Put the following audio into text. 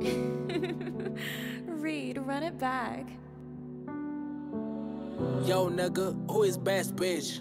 Reed, run it back. Yo, nigga, who is best bitch?